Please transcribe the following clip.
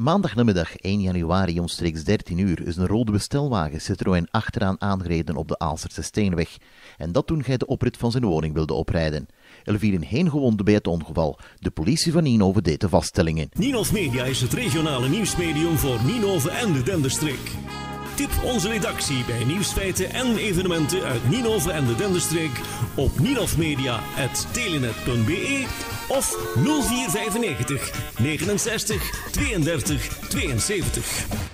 Maandag namiddag 1 januari omstreeks 13 uur is een rode bestelwagen Citroën achteraan aangereden op de Aalsterse Steenweg. En dat toen hij de oprit van zijn woning wilde oprijden. Er vielen geen gewonden bij het ongeval. De politie van Ninove deed de vaststellingen. Ninov Media is het regionale nieuwsmedium voor Ninove en de Denderstreek. Tip onze redactie bij nieuwsfeiten en evenementen uit Ninove en de Denderstreek op ninovmedia.telenet.be of 0495 69 32 72.